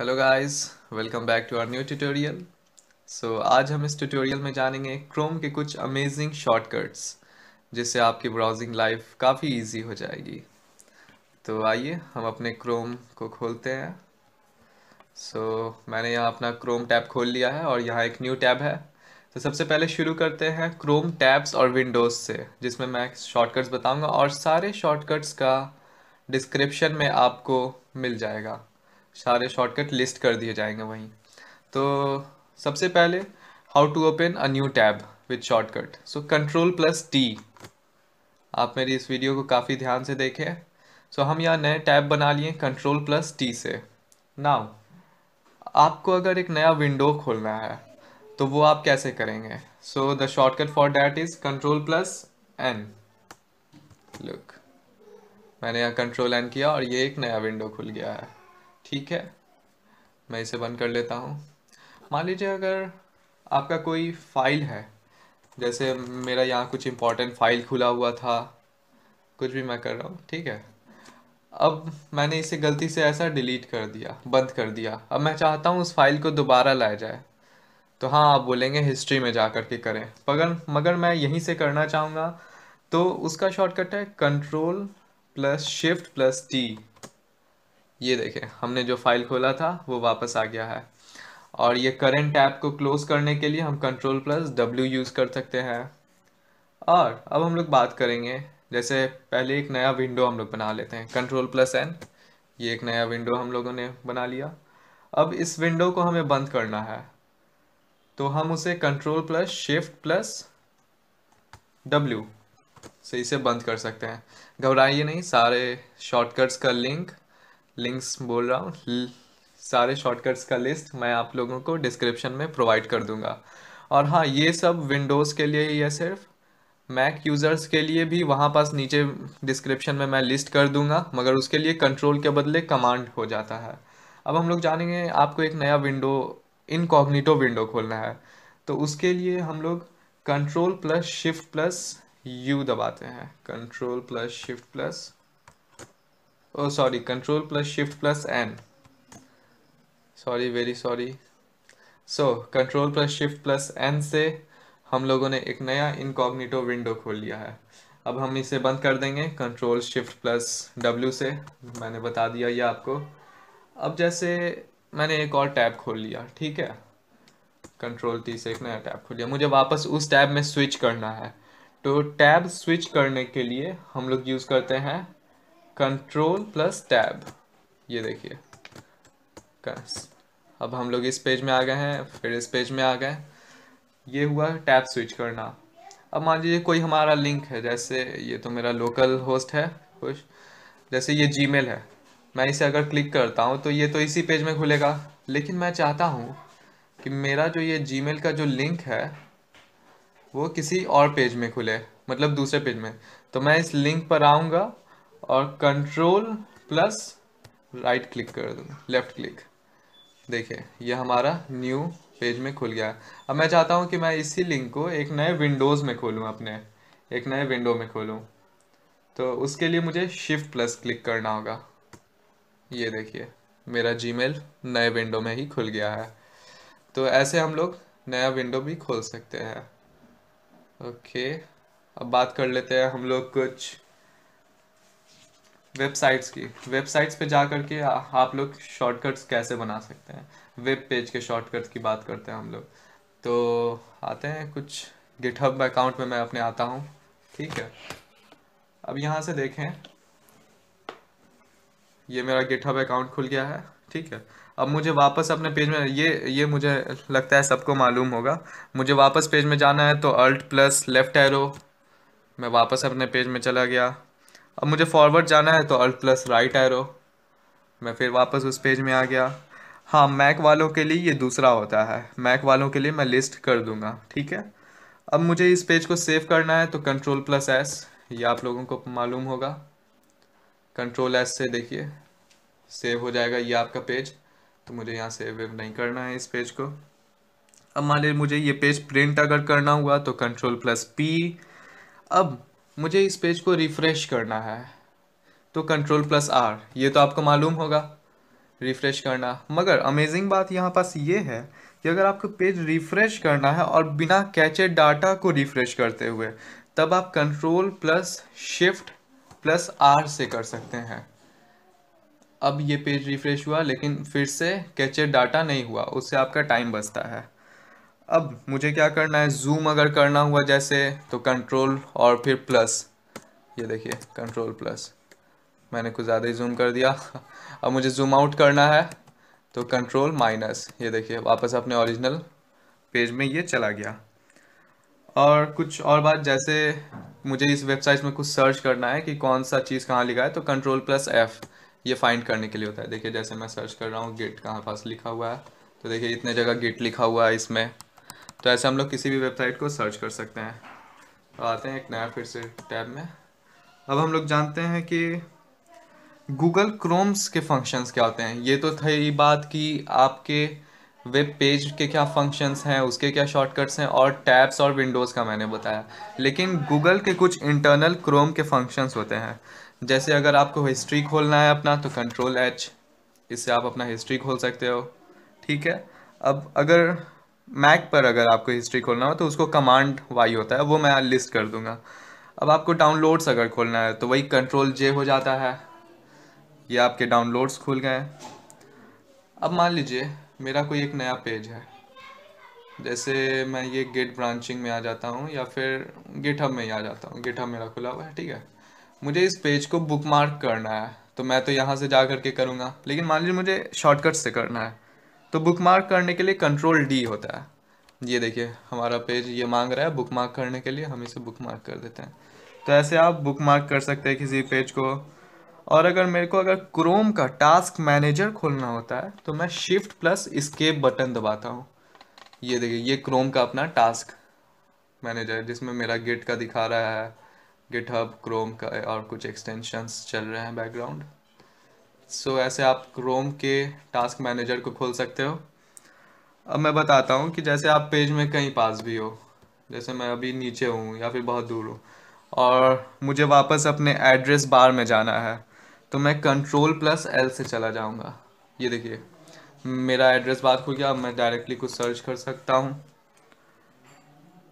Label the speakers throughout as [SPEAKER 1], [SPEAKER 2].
[SPEAKER 1] Hello guys welcome back to our new tutorial so आज हम इस ट्यूटोरियल में जानेंगे क्रोम के कुछ अमेजिंग शॉर्टकट्स जिससे आपकी ब्राउजिंग लाइफ काफ़ी इजी हो जाएगी। तो आइए हम अपने क्रोम को खोलते हैं। सो so, मैंने यहाँ अपना क्रोम टैब खोल लिया है और यहाँ एक न्यू टैब है। तो सबसे पहले शुरू करते हैं क्रोम टैब्स और विंडोज़ से जिसमें मैं शॉर्टकट्स बताऊँगा और सारे शॉर्टकट्स का डिस्क्रिप्शन में आपको मिल जाएगा। सारे शॉर्टकट लिस्ट कर दिए जाएँगे वहीं। तो सबसे पहले how to open a new tab with shortcut so control plus T आप मेरी इस वीडियो को काफ़ी ध्यान से देखें। सो so, हम यहाँ नए टैब बना लिए कंट्रोल प्लस टी से। नाउ आपको अगर एक नया विंडो खोलना है तो वो आप कैसे करेंगे? So the shortcut for that is control plus N look मैंने यहाँ कंट्रोल एन किया और ये एक नया विंडो खुल गया है। ठीक है, मैं इसे बंद कर लेता हूँ। मान लीजिए अगर आपका कोई फ़ाइल है, जैसे मेरा यहाँ कुछ इम्पोर्टेंट फ़ाइल खुला हुआ था, कुछ भी मैं कर रहा हूँ, ठीक है। अब मैंने इसे गलती से ऐसा डिलीट कर दिया, बंद कर दिया। अब मैं चाहता हूँ उस फ़ाइल को दोबारा लाया जाए। तो हाँ आप बोलेंगे हिस्ट्री में जा कर के करें। मगर मगर मैं यहीं से करना चाहूँगा तो उसका शॉर्टकट है control plus shift plus T ये देखें, हमने जो फ़ाइल खोला था, वो वापस आ गया है। और ये करेंट टैब को क्लोज करने के लिए हम कंट्रोल प्लस डब्ल्यू यूज़ कर सकते हैं। और अब हम लोग बात करेंगे, जैसे पहले एक नया विंडो हम लोग बना लेते हैं कंट्रोल प्लस एन ये एक नया विंडो हम लोगों ने बना लिया। अब इस विंडो को हमें बंद करना है। तो हम उसे control plus shift plus W से इसे बंद कर सकते हैं। घबराइए नहीं, सारे शॉर्टकट्स का लिंक लिंक्स बोल रहा हूँ। सारे शॉर्टकट्स का लिस्ट मैं आप लोगों को डिस्क्रिप्शन में प्रोवाइड कर दूँगा। और हाँ ये सब विंडोज़ के लिए ही है सिर्फ़। मैक यूज़र्स के लिए भी वहाँ पास नीचे डिस्क्रिप्शन में मैं लिस्ट कर दूँगा, मगर उसके लिए कंट्रोल के बदले कमांड हो जाता है। अब हम लोग जानेंगे, आपको एक नया विंडो इनकॉग्निटो विंडो खोलना है। तो उसके लिए हम लोग control plus shift plus U दबाते हैं। Control plus shift plus O sorry control plus shift plus N sorry very sorry so control plus shift plus N से हम लोगों ने एक नया इनकॉग्निटो विंडो खोल लिया है। अब हम इसे बंद कर देंगे कंट्रोल शिफ्ट प्लस डब्ल्यू से। मैंने बता दिया ये आपको। अब जैसे मैंने एक और टैब खोल लिया, ठीक है? कंट्रोल टी से एक नया टैब खोल लिया। मुझे वापस उस टैब में स्विच करना है। तो टैब स्विच करने के लिए हम लोग यूज़ करते हैं कंट्रोल प्लस टैब ये देखिए। अब हम लोग इस पेज में आ गए हैं, फिर इस पेज में आ गए ये हुआ टैब स्विच करना। अब मान लीजिए कोई हमारा लिंक है, जैसे ये तो मेरा लोकल होस्ट है कुछ जैसे ये जीमेल है। मैं इसे अगर क्लिक करता हूँ तो ये तो इसी पेज में खुलेगा। लेकिन मैं चाहता हूँ कि मेरा जो ये जीमेल का जो लिंक है, वो किसी और पेज में खुले मतलब दूसरे पेज में। तो मैं इस लिंक पर आऊँगा और कंट्रोल प्लस राइट क्लिक कर दूँ लेफ़्ट क्लिक देखिए, ये हमारा न्यू पेज में खुल गया। अब मैं चाहता हूँ कि मैं इसी लिंक को एक नए विंडोज़ में खोलूँ अपने, एक नए विंडो में खोलूँ। तो उसके लिए मुझे शिफ्ट प्लस क्लिक करना होगा। ये देखिए, मेरा जीमेल नए विंडो में ही खुल गया है। तो ऐसे हम लोग नया विंडो भी खोल सकते हैं। ओके अब बात कर लेते हैं हम लोग कुछ वेबसाइट्स की। वेबसाइट्स पे जा करके आप लोग शॉर्टकट्स कैसे बना सकते हैं? वेब पेज के शॉर्टकट्स की बात करते हैं हम लोग। तो आते हैं कुछ गिटहब अकाउंट में मैं अपने आता हूँ। ठीक है? अब यहाँ से देखें। ये मेरा गिटहब अकाउंट खुल गया है। ठीक है? अब मुझे वापस अपने पेज में ये ये मुझे लगता है सबको मालूम होगा। मुझे वापस पेज में जाना है तो अल्ट प्लस लेफ़्ट एरो मैं वापस अपने पेज में चला गया। अब मुझे फॉरवर्ड जाना है तो अल्ट प्लस राइट एरो मैं फिर वापस उस पेज में आ गया। हाँ मैक वालों के लिए ये दूसरा होता है। मैक वालों के लिए मैं लिस्ट कर दूँगा, ठीक है? अब मुझे इस पेज को सेव करना है तो कंट्रोल प्लस एस ये आप लोगों को मालूम होगा। कंट्रोल एस से देखिए सेव हो जाएगा ये आपका पेज तो मुझे यहाँ सेव वेव नहीं करना है इस पेज को। अब मान लीजिए मुझे ये पेज प्रिंट अगर करना हुआ तो कंट्रोल प्लस पी अब मुझे इस पेज को रिफ़्रेश करना है। तो कंट्रोल प्लस आर ये तो आपको मालूम होगा। रिफ़्रेश करना। मगर अमेजिंग बात यहाँ पास ये है कि अगर आपको पेज रिफ़्रेश करना है और बिना कैचे डाटा को रिफ़्रेश करते हुए, तब आप control plus shift plus R से कर सकते हैं। अब ये पेज रिफ़्रेश हुआ, लेकिन फिर से कैचे डाटा नहीं हुआ, उससे आपका टाइम बचता है। अब मुझे क्या करना है? जूम अगर करना हुआ जैसे तो कंट्रोल और फिर प्लस ये देखिए कंट्रोल प्लस मैंने कुछ ज़्यादा ही जूम कर दिया। अब मुझे जूम आउट करना है तो कंट्रोल माइनस ये देखिए, वापस अपने ओरिजिनल पेज में ये चला गया। और कुछ और बात, जैसे मुझे इस वेबसाइट में कुछ सर्च करना है कि कौन सा चीज़ कहाँ लिखा है तो कंट्रोल प्लस एफ़ ये फाइंड करने के लिए होता है। देखिए, जैसे मैं सर्च कर रहा हूँ गेट कहाँ पास लिखा हुआ है। तो देखिए, इतने जगह गेट लिखा हुआ है इसमें। तो ऐसे हम लोग किसी भी वेबसाइट को सर्च कर सकते हैं। तो आते हैं एक नया फिर से टैब में। अब हम लोग जानते हैं कि गूगल क्रोम्स के फ़ंक्शंस क्या होते हैं। ये तो थी बात कि आपके वेब पेज के क्या फ़ंक्शंस हैं, उसके क्या शॉर्टकट्स हैं और टैब्स और विंडोज़ का मैंने बताया। लेकिन गूगल के कुछ इंटरनल क्रोम के फ़ंक्शंस होते हैं। जैसे अगर आपको हिस्ट्री खोलना है अपना तो कंट्रोल एच इससे आप अपना हिस्ट्री खोल सकते हो। ठीक है? अब अगर मैक पर अगर आपको हिस्ट्री खोलना हो तो उसको कमांड वाई होता है, वो मैं लिस्ट कर दूँगा। अब आपको डाउनलोड्स अगर खोलना है तो वही कंट्रोल जे हो जाता है। ये आपके डाउनलोड्स खुल गए हैं। अब मान लीजिए, मेरा कोई एक नया पेज है। जैसे मैं ये गेट ब्रांचिंग में आ जाता हूँ, या फिर गिट में ही आ जाता हूँ। गिट मेरा खुला हुआ है, ठीक है? मुझे इस पेज को बुकमार्क करना है तो मैं तो यहाँ से जा करके करूँगा। लेकिन मान लीजिए मुझे शॉर्टकट से करना है। तो बुकमार्क करने के लिए कंट्रोल डी होता है। ये देखिए, हमारा पेज ये मांग रहा है बुकमार्क करने के लिए हम इसे बुकमार्क कर देते हैं। तो ऐसे आप बुकमार्क कर सकते हैं किसी पेज को। और अगर मेरे को अगर क्रोम का टास्क मैनेजर खोलना होता है तो मैं शिफ्ट प्लस स्केप बटन दबाता हूँ। ये देखिए, ये क्रोम का अपना टास्क मैनेजर जिसमें मेरा गेट का दिखा रहा है गिटहब क्रोम का और कुछ एक्सटेंशंस चल रहे हैं बैकग्राउंड सो so, ऐसे आप क्रोम के टास्क मैनेजर को खोल सकते हो। अब मैं बताता हूँ कि जैसे आप पेज में कहीं पास भी हो जैसे मैं अभी नीचे हूँ या फिर बहुत दूर हूँ और मुझे वापस अपने एड्रेस बार में जाना है तो मैं कंट्रोल प्लस एल से चला जाऊँगा। ये देखिए मेरा एड्रेस बार खुल गया अब मैं डायरेक्टली कुछ सर्च कर सकता हूँ।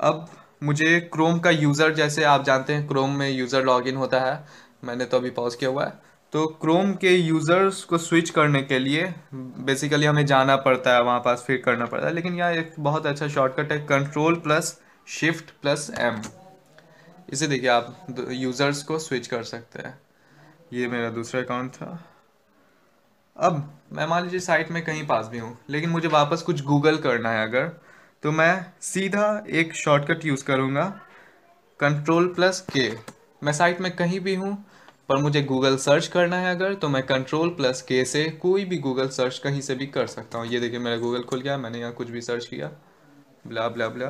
[SPEAKER 1] अब मुझे क्रोम का यूज़र जैसे आप जानते हैं क्रोम में यूज़र लॉगिन होता है। मैंने तो अभी पॉज किया हुआ है। तो क्रोम के यूज़र्स को स्विच करने के लिए बेसिकली हमें जाना पड़ता है, वहाँ पास फिर करना पड़ता है। लेकिन यहाँ एक बहुत अच्छा शॉर्टकट है control plus shift plus M इसे देखिए आप यूज़र्स को स्विच कर सकते हैं। ये मेरा दूसरा अकाउंट था। अब मैं मान लीजिए साइट में कहीं पास भी हूँ, लेकिन मुझे वापस कुछ गूगल करना है अगर तो मैं सीधा एक शॉर्टकट यूज़ करूँगा। कंट्रोल प्लस के मैं साइट में कहीं भी हूँ पर मुझे गूगल सर्च करना है अगर तो मैं कंट्रोल प्लस के से कोई भी गूगल सर्च कहीं से भी कर सकता हूँ। ये देखिए, मेरा गूगल खुल गया, मैंने यहाँ कुछ भी सर्च किया। ब्ला ब्ला ब्ला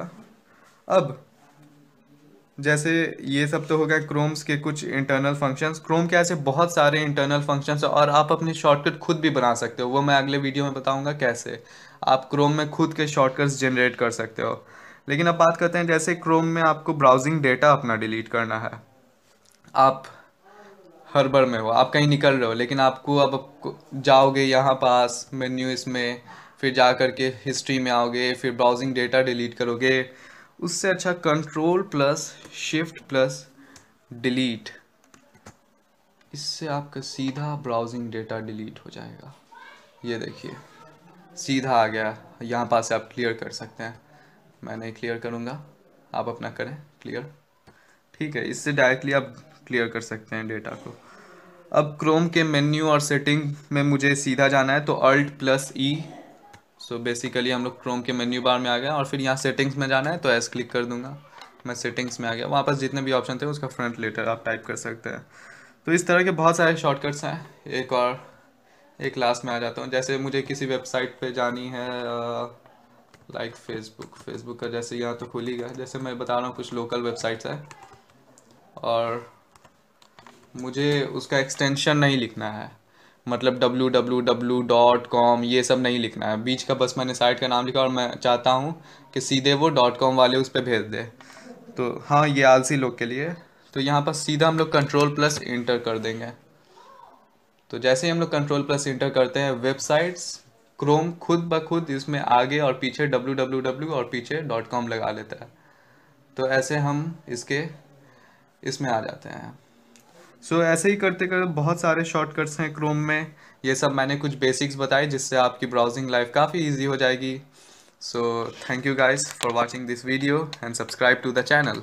[SPEAKER 1] अब, जैसे ये सब तो हो गया क्रोम्स के कुछ इंटरनल फ़ंक्शंस क्रोम के ऐसे बहुत सारे इंटरनल फ़ंक्शंस और आप अपने शॉर्टकट खुद भी बना सकते हो। वो मैं अगले वीडियो में बताऊँगा कैसे। आप क्रोम में खुद के शॉर्टकट्स जनरेट कर सकते हो। लेकिन अब बात करते हैं, जैसे क्रोम में आपको ब्राउजिंग डेटा अपना डिलीट करना है। आप हर में हो। आप कहीं निकल रहे हो, लेकिन आपको अब जाओगे यहाँ पास मेन्यू इसमें फिर जा करके हिस्ट्री में आओगे, फिर ब्राउजिंग डेटा डिलीट करोगे, उससे अच्छा control plus shift plus delete इससे आपका सीधा ब्राउजिंग डेटा डिलीट हो जाएगा। ये देखिए, सीधा आ गया। यहाँ पास आप क्लियर कर सकते हैं। मैं नहीं क्लियर करूँगा। आप अपना करें क्लियर ठीक है, इससे डायरेक्टली आप क्लियर कर सकते हैं डेटा को। अब क्रोम के मेन्यू और सेटिंग में मुझे सीधा जाना है तो alt plus E so basically हम लोग क्रोम के मेन्यू बार में आ गए और फिर यहाँ सेटिंग्स में जाना है तो एस क्लिक कर दूँगा। मैं सेटिंग्स में आ गया। वहाँ पास जितने भी ऑप्शन थे, उसका फ्रंट लेटर आप टाइप कर सकते हैं। तो इस तरह के बहुत सारे शॉर्टकट्स हैं। एक और, एक लास्ट में आ जाता हूँ। जैसे मुझे किसी वेबसाइट पे जानी है लाइक फेसबुक फेसबुक का जैसे यहाँ तो खुल ही गया। जैसे मैं बता रहा हूँ, कुछ लोकल वेबसाइट्स है। और मुझे उसका एक्सटेंशन नहीं लिखना है। मतलब W W W dot com ये सब नहीं लिखना है। बीच का बस मैंने साइट का नाम लिखा और मैं चाहता हूँ कि सीधे वो डॉट कॉम वाले उस पर भेज दे। तो हाँ ये आलसी लोग के लिए। तो यहाँ पर सीधा हम लोग कंट्रोल प्लस इंटर कर देंगे। तो जैसे ही हम लोग कंट्रोल प्लस इंटर करते हैं वेबसाइट्स क्रोम खुद ब खुद इसमें आगे और पीछे www और पीछे डॉट कॉम लगा लेता है। तो ऐसे हम इसके, इसमें आ जाते हैं। सो so, ऐसे ही करते करते बहुत सारे शॉर्टकट्स हैं क्रोम में। ये सब मैंने कुछ बेसिक्स बताए जिससे आपकी ब्राउजिंग लाइफ काफ़ी ईजी हो जाएगी। So thank you guys for watching this video and subscribe to the channel